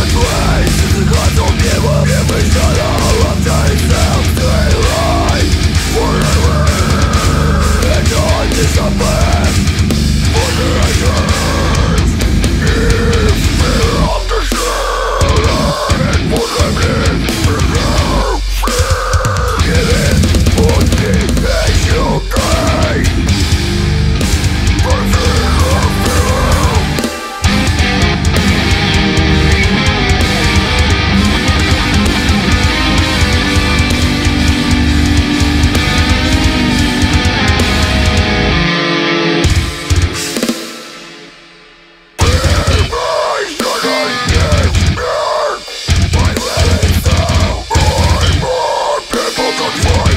different ways It's a constant mirror Every shadow of thyself on fire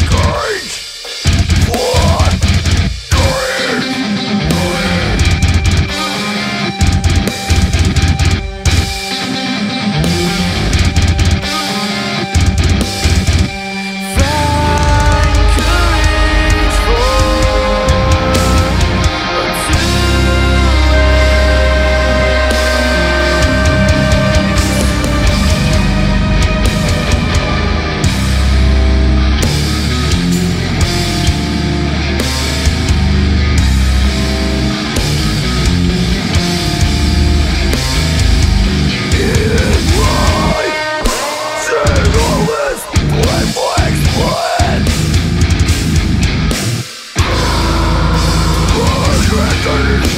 Turn